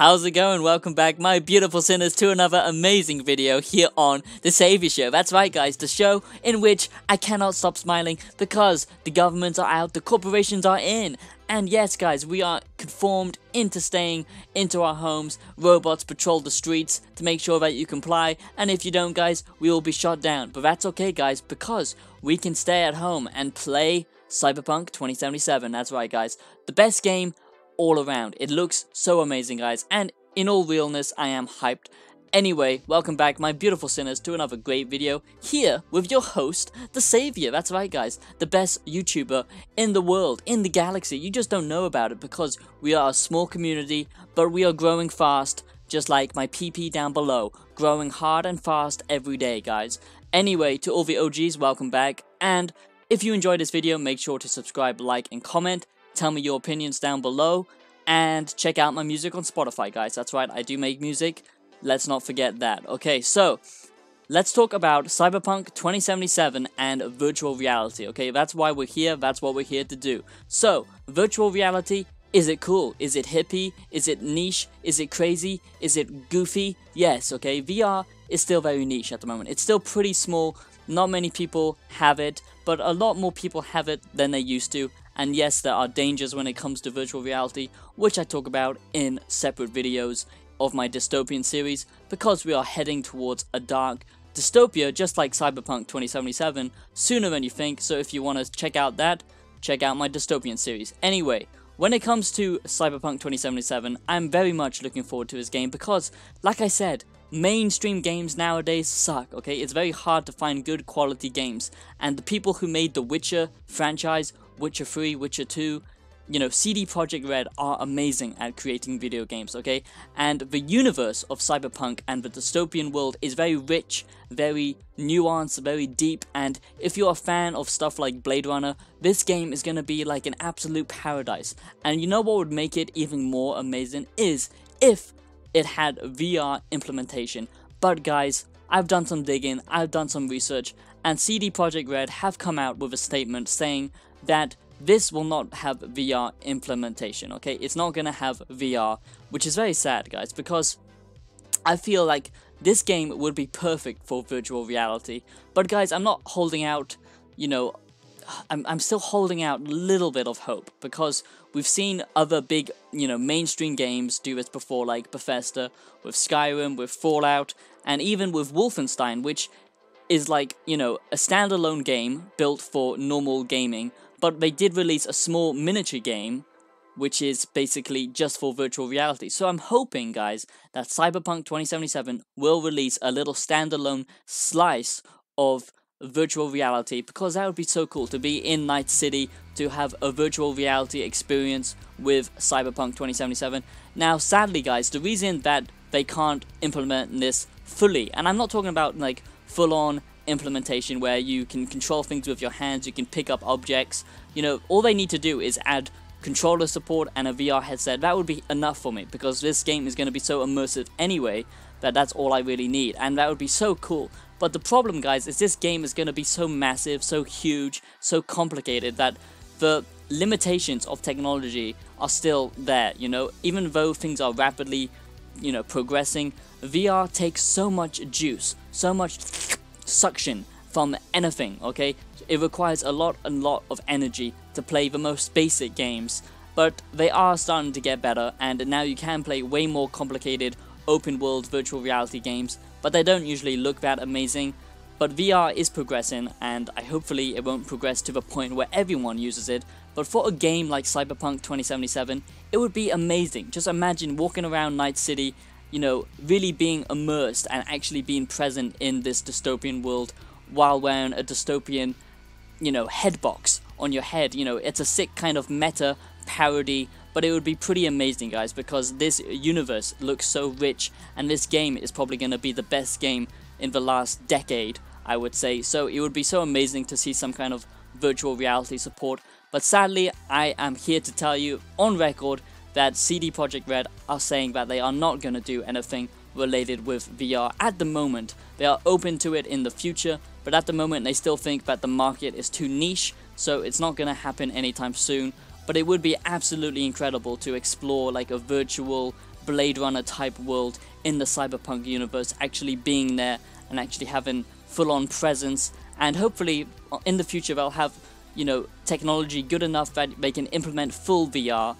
How's it going? Welcome back, my beautiful sinners, to another amazing video here on The Savior Show. That's right, guys, the show in which I cannot stop smiling because the governments are out, the corporations are in. And yes, guys, we are conformed into staying into our homes. Robots patrol the streets to make sure that you comply. And if you don't, guys, we will be shot down. But that's okay, guys, because we can stay at home and play Cyberpunk 2077. That's right, guys. The best game all around. It looks so amazing, guys, and in all realness, I am hyped. Anyway, welcome back, my beautiful sinners, to another great video here with your host, The Savior. That's right, guys, the best YouTuber in the world, in the galaxy. You just don't know about it because we are a small community, but we are growing fast, just like my PP down below, growing hard and fast every day, guys. Anyway, to all the OGs, welcome back, and if you enjoyed this video, make sure to subscribe, like, and comment. Tell me your opinions down below. And check out my music on Spotify, guys. That's right, I do make music. Let's not forget that. Okay, so let's talk about Cyberpunk 2077 and virtual reality. Okay, that's why we're here. That's what we're here to do. So, virtual reality. Is it cool? Is it hippie? Is it niche? Is it crazy? Is it goofy? Yes, okay. VR is still very niche at the moment. It's still pretty small. Not many people have it, but a lot more people have it than they used to. And yes, there are dangers when it comes to virtual reality, which I talk about in separate videos of my dystopian series, because we are heading towards a dark dystopia, just like Cyberpunk 2077, sooner than you think, so if you want to check out that, check out my dystopian series. Anyway, when it comes to Cyberpunk 2077, I'm very much looking forward to this game because, like I said, mainstream games nowadays suck, okay? It's very hard to find good quality games, and the people who made the Witcher franchise Witcher 3, Witcher 2, you know, CD Projekt Red are amazing at creating video games, okay? And the universe of Cyberpunk and the dystopian world is very rich, very nuanced, very deep, and if you're a fan of stuff like Blade Runner, this game is gonna be like an absolute paradise. And you know what would make it even more amazing is if it had VR implementation. But guys, I've done some digging, I've done some research, and CD Projekt Red have come out with a statement saying that this will not have VR implementation, okay? It's not gonna have VR, which is very sad, guys, because I feel like this game would be perfect for virtual reality. But guys, I'm not holding out, you know, I'm, I'm still holding out a little bit of hope because we've seen other big, you know, mainstream games do this before, like Bethesda, with Skyrim, with Fallout, and even with Wolfenstein, which is like, you know, a standalone game built for normal gaming, but they did release a small miniature game which is basically just for virtual reality. So I'm hoping, guys, that Cyberpunk 2077 will release a little standalone slice of virtual reality because that would be so cool to be in Night City to have a virtual reality experience with Cyberpunk 2077. Now, sadly, guys, the reason that they can't implement this fully, and I'm not talking about like full on implementation where you can control things with your hands, you can pick up objects. You know, all they need to do is add controller support and a VR headset. That would be enough for me because this game is going to be so immersive anyway that that's all I really need and that would be so cool. But the problem guys is this game is going to be so massive, so huge, so complicated that the limitations of technology are still there, you know, even though things are rapidly, you know, progressing, VR takes so much juice, so much suction from anything, okay? It requires a lot and lot of energy to play the most basic games, but they are starting to get better and now you can play way more complicated open world virtual reality games, but they don't usually look that amazing. But VR is progressing and I hopefully it won't progress to the point where everyone uses it, but for a game like Cyberpunk 2077, it would be amazing. Just imagine walking around Night City you know, really being immersed and actually being present in this dystopian world while wearing a dystopian, you know, headbox on your head. You know, it's a sick kind of meta parody, but it would be pretty amazing, guys, because this universe looks so rich, and this game is probably going to be the best game in the last decade, I would say. So it would be so amazing to see some kind of virtual reality support. But sadly, I am here to tell you on record that CD Projekt Red are saying that they are not going to do anything related with VR at the moment. They are open to it in the future, but at the moment they still think that the market is too niche, so it's not going to happen anytime soon. But it would be absolutely incredible to explore like a virtual Blade Runner type world in the cyberpunk universe, actually being there and actually having full on presence. And hopefully, uh, in the future, they'll have you know technology good enough that they can implement full VR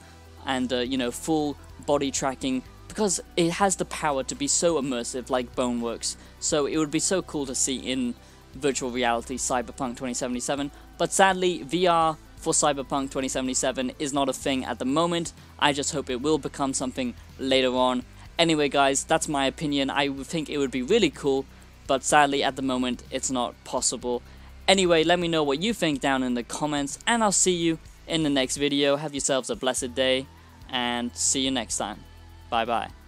and uh, you know full body tracking because it has the power to be so immersive like Boneworks. So it would be so cool to see in virtual reality Cyberpunk 2077. But sadly, VR for Cyberpunk 2077 is not a thing at the moment. I just hope it will become something later on. Anyway, guys, that's my opinion. I think it would be really cool, but sadly at the moment it's not possible. Anyway, let me know what you think down in the comments, and I'll see you in the next video. Have yourselves a blessed day, and see you next time. Bye bye.